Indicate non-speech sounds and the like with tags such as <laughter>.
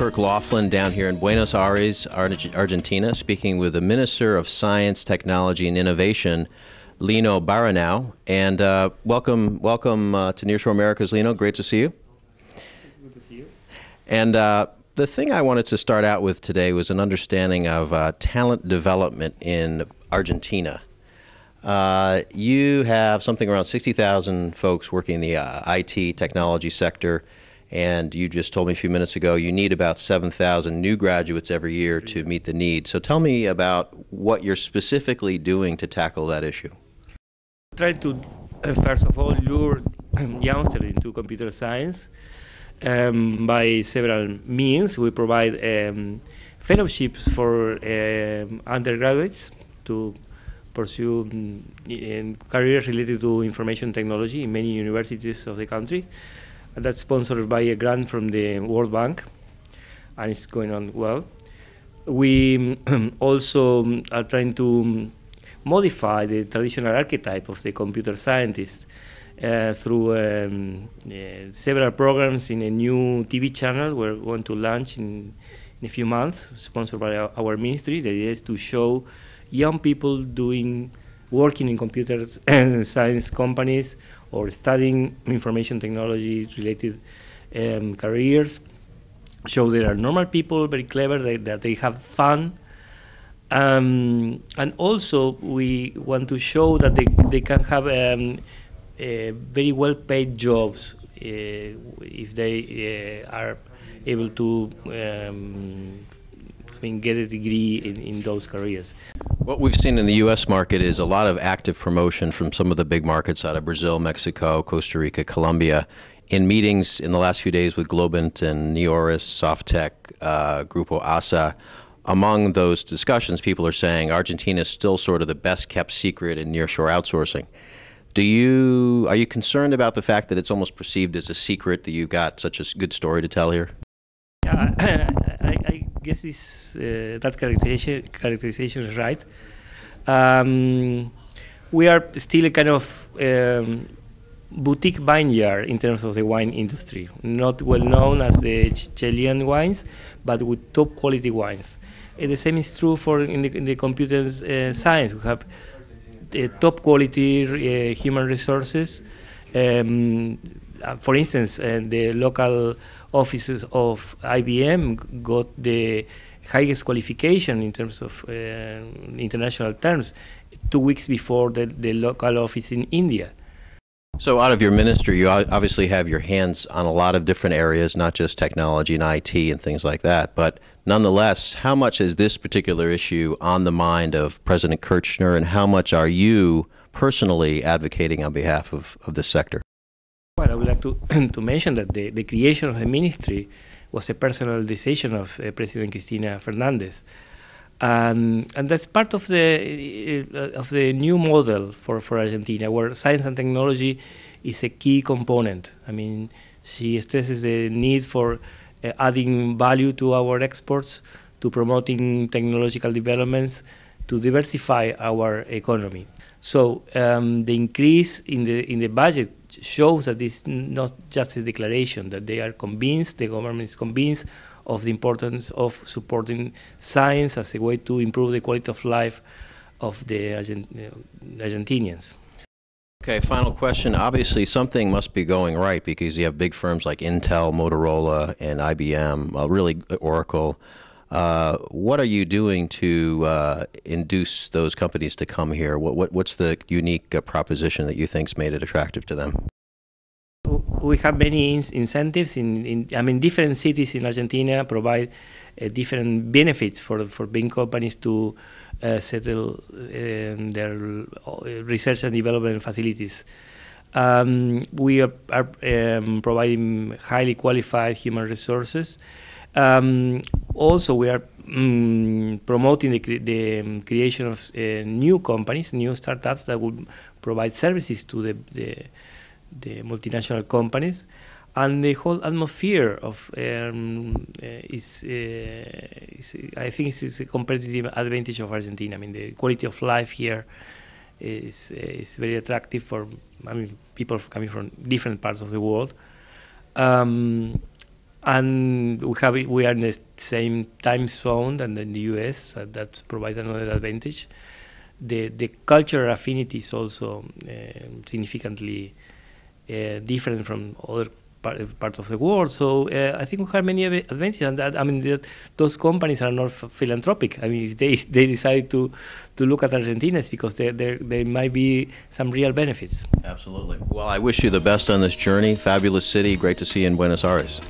Kirk Laughlin down here in Buenos Aires, Argentina, speaking with the Minister of Science, Technology, and Innovation, Lino Barañao. And uh, welcome, welcome uh, to Nearshore Americas, Lino. Great to see you. Good to see you. And uh, the thing I wanted to start out with today was an understanding of uh, talent development in Argentina. Uh, you have something around 60,000 folks working in the uh, IT technology sector, and you just told me a few minutes ago you need about 7,000 new graduates every year to meet the need. So tell me about what you're specifically doing to tackle that issue. Try to, uh, first of all, lure youngsters into computer science um, by several means. We provide um, fellowships for um, undergraduates to pursue um, careers related to information technology in many universities of the country. That's sponsored by a grant from the World Bank, and it's going on well. We <clears throat> also are trying to modify the traditional archetype of the computer scientist uh, through um, uh, several programs in a new TV channel we're going to launch in, in a few months, sponsored by our, our ministry. The idea is to show young people doing working in computer <laughs> science companies or studying information technology related um, careers show they are normal people very clever that they have fun um, and also we want to show that they, they can have um, very well paid jobs uh, if they uh, are able to um, I mean, get a degree in, in those careers. What we've seen in the U.S. market is a lot of active promotion from some of the big markets out of Brazil, Mexico, Costa Rica, Colombia. In meetings in the last few days with Globant and Neoris, Softtek, uh, Grupo ASSA, among those discussions, people are saying Argentina is still sort of the best kept secret in nearshore outsourcing. Do you are you concerned about the fact that it's almost perceived as a secret that you've got such a good story to tell here? Yeah, <clears throat> I, I guess this, uh, that characterization, characterization is right. Um, we are still a kind of um, boutique vineyard in terms of the wine industry. Not well known as the Chilean wines, but with top quality wines. And the same is true for in the, in the computer uh, science. We have uh, top quality uh, human resources. Um, uh, for instance, uh, the local offices of IBM got the highest qualification in terms of uh, international terms two weeks before the, the local office in India. So, out of your ministry, you obviously have your hands on a lot of different areas, not just technology and IT and things like that. But nonetheless, how much is this particular issue on the mind of President Kirchner, and how much are you personally advocating on behalf of, of this sector? Like to, <clears throat> to mention that the, the creation of the ministry was a personal decision of uh, President Cristina Fernandez. Um, and that's part of the uh, of the new model for, for Argentina, where science and technology is a key component. I mean, she stresses the need for uh, adding value to our exports, to promoting technological developments, to diversify our economy. So um, the increase in the in the budget shows that it's not just a declaration, that they are convinced, the government is convinced of the importance of supporting science as a way to improve the quality of life of the Argent Argentinians. Okay, final question. Obviously, something must be going right because you have big firms like Intel, Motorola, and IBM, uh, really Oracle. Uh, what are you doing to uh, induce those companies to come here? What, what what's the unique uh, proposition that you think's made it attractive to them? We have many incentives in, in I mean, different cities in Argentina provide uh, different benefits for for big companies to uh, settle um, their research and development facilities. Um, we are, are um, providing highly qualified human resources. Um, also, we are um, promoting the, cre the um, creation of uh, new companies, new startups that will provide services to the, the, the multinational companies. And the whole atmosphere of um, uh, is, uh, is, I think, is a competitive advantage of Argentina. I mean, the quality of life here is is very attractive for I mean people coming from different parts of the world. Um, and we have we are in the same time zone than in the U.S. So that provides another advantage. The the cultural affinity is also uh, significantly uh, different from other part, part of the world. So uh, I think we have many advantages, and that I mean those companies are not philanthropic. I mean, they <laughs> they decide to to look at Argentina, because there there there might be some real benefits. Absolutely. Well, I wish you the best on this journey. Fabulous city. Great to see you in Buenos Aires.